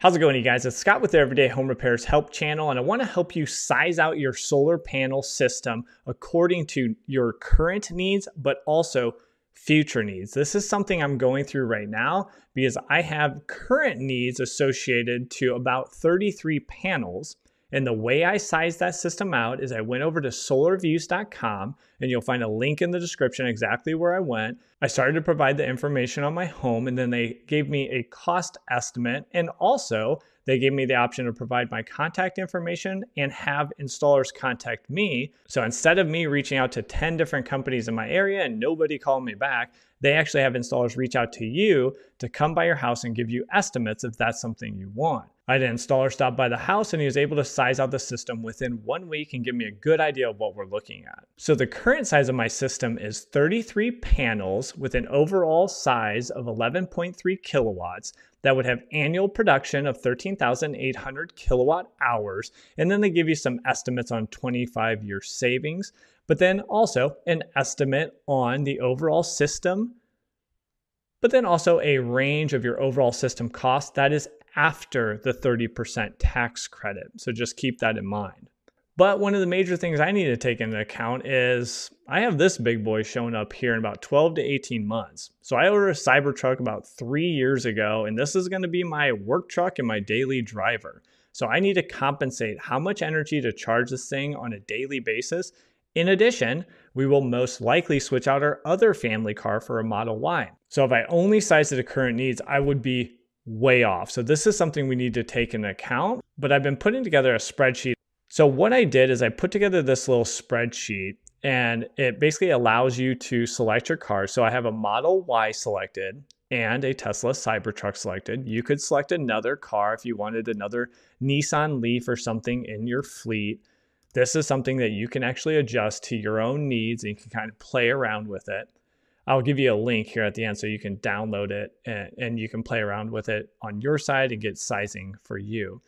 How's it going, you guys? It's Scott with the Everyday Home Repairs Help channel, and I want to help you size out your solar panel system according to your current needs, but also future needs. This is something I'm going through right now because I have current needs associated to about 33 panels and the way I sized that system out is I went over to solarreviews.com and you'll find a link in the description exactly where I went. I started to provide the information on my home and then they gave me a cost estimate and also they gave me the option to provide my contact information and have installers contact me. So instead of me reaching out to 10 different companies in my area and nobody called me back, they actually have installers reach out to you to come by your house and give you estimates if that's something you want. I had an installer stop by the house and he was able to size out the system within one week and give me a good idea of what we're looking at. So the current size of my system is 33 panels with an overall size of 11.3 kilowatts that would have annual production of 13,800 kilowatt hours. And then they give you some estimates on 25 year savings, but then also an estimate on the overall system but then also a range of your overall system cost. That is after the 30% tax credit. So just keep that in mind. But one of the major things I need to take into account is I have this big boy showing up here in about 12 to 18 months. So I ordered a Cybertruck about three years ago, and this is going to be my work truck and my daily driver. So I need to compensate how much energy to charge this thing on a daily basis. In addition, we will most likely switch out our other family car for a Model Y. So if I only size it to current needs, I would be way off. So this is something we need to take into account, but I've been putting together a spreadsheet. So what I did is I put together this little spreadsheet and it basically allows you to select your car. So I have a Model Y selected and a Tesla Cybertruck selected. You could select another car if you wanted another Nissan Leaf or something in your fleet. This is something that you can actually adjust to your own needs and you can kind of play around with it. I'll give you a link here at the end so you can download it and, and, you can play around with it on your side and get sizing for you.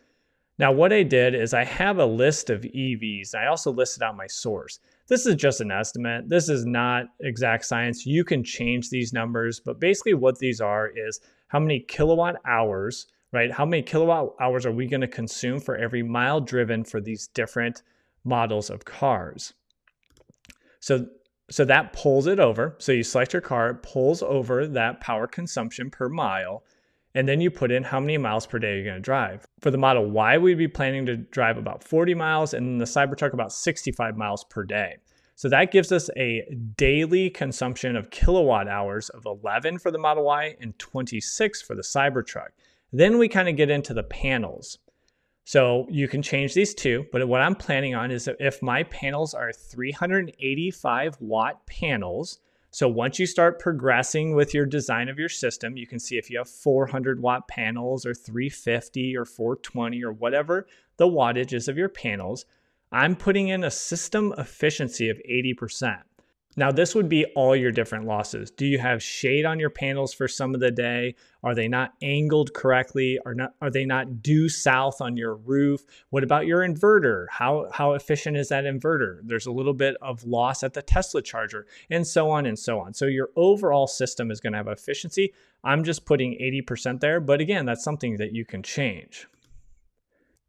Now, what I did is I have a list of EVs. I also listed out my source. This is just an estimate. This is not exact science. You can change these numbers, but basically what these are is how many kilowatt hours, right? How many kilowatt hours are we going to consume for every mile driven for these different models of cars? So so that pulls it over. So you select your car, it pulls over that power consumption per mile, and then you put in how many miles per day you're going to drive. For the Model Y, we'd be planning to drive about 40 miles, and the Cybertruck about 65 miles per day. So that gives us a daily consumption of kilowatt hours of 11 for the Model Y and 26 for the Cybertruck. Then we kind of get into the panels. So you can change these too, but what I'm planning on is if my panels are 385 watt panels, so once you start progressing with your design of your system, you can see if you have 400 watt panels or 350 or 420 or whatever the wattage is of your panels, I'm putting in a system efficiency of 80%. Now, this would be all your different losses. Do you have shade on your panels for some of the day? Are they not angled correctly? Are not are they not due south on your roof? What about your inverter? How how efficient is that inverter? There's a little bit of loss at the Tesla charger and so on and so on. So your overall system is going to have efficiency. I'm just putting 80% there, but again, that's something that you can change.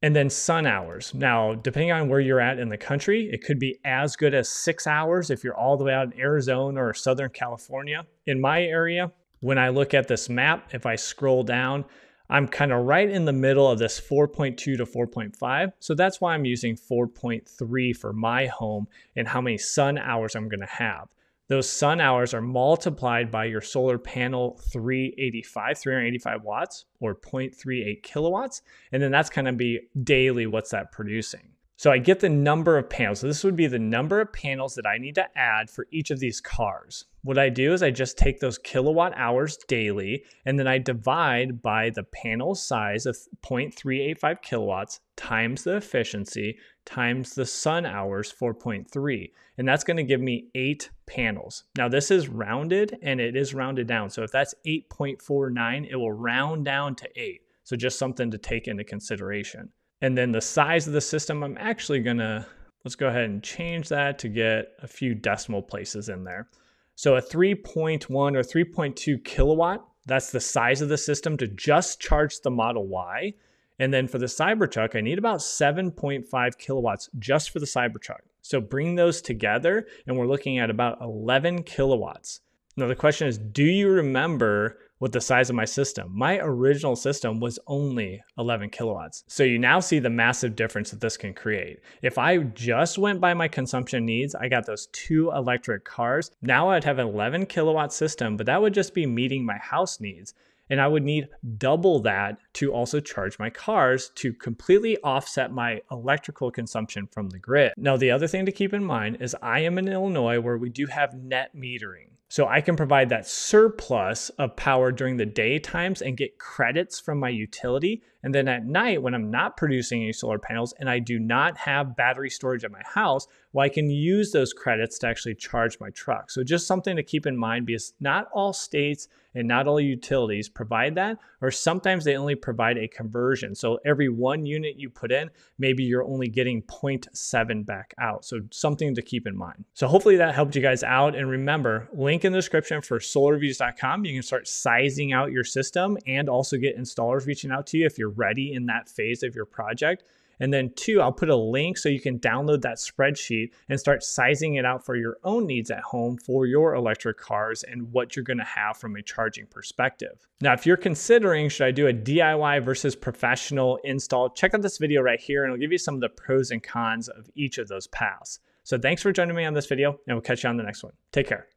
And then sun hours. Now, depending on where you're at in the country, it could be as good as six hours if you're all the way out in Arizona or Southern California. In my area, when I look at this map, if I scroll down, I'm kind of right in the middle of this 4.2 to 4.5. So that's why I'm using 4.3 for my home and how many sun hours I'm going to have those sun hours are multiplied by your solar panel 385, 385 watts or 0.38 kilowatts. And then that's going to be daily what's that producing. So I get the number of panels. So this would be the number of panels that I need to add for each of these cars. What I do is I just take those kilowatt hours daily and then I divide by the panel size of 0.385 kilowatts times the efficiency times the sun hours 4.3 and that's going to give me eight panels. Now this is rounded and it is rounded down. So if that's 8.49 it will round down to 8 so just something to take into consideration. And then the size of the system i'm actually going to let's go ahead and change that to get a few decimal places in there. So a 3.1 or 3.2 kilowatt That's the size of the system to just charge the Model Y. And then for the Cybertruck, I need about 7.5 kilowatts just for the Cybertruck. So bring those together, and we're looking at about 11 kilowatts. Now, the question is do you remember what the size of my system? My original system was only 11 kilowatts. So you now see the massive difference that this can create. If I just went by my consumption needs, I got those two electric cars. Now I'd have an 11 kilowatt system, but that would just be meeting my house needs and I would need double that to also charge my cars to completely offset my electrical consumption from the grid. Now, the other thing to keep in mind is I am in Illinois where we do have net metering. So I can provide that surplus of power during the day times and get credits from my utility. And then at night, when I'm not producing any solar panels and I do not have battery storage at my house, well, I can use those credits to actually charge my truck. So just something to keep in mind because not all states and not all utilities provide that, or sometimes they only provide a conversion. So every one unit you put in, maybe you're only getting 0.7 back out. So something to keep in mind. So hopefully that helped you guys out. And remember, link in the description for solarreviews.com. You can start sizing out your system and also get installers reaching out to you if you're ready in that phase of your project. And then two, I'll put a link so you can download that spreadsheet and start sizing it out for your own needs at home for your electric cars and what you're gonna have from a charging perspective. Now, if you're considering, should I do a DIY versus professional install, check out this video right here and it'll give you some of the pros and cons of each of those paths. So thanks for joining me on this video and we'll catch you on the next one. Take care.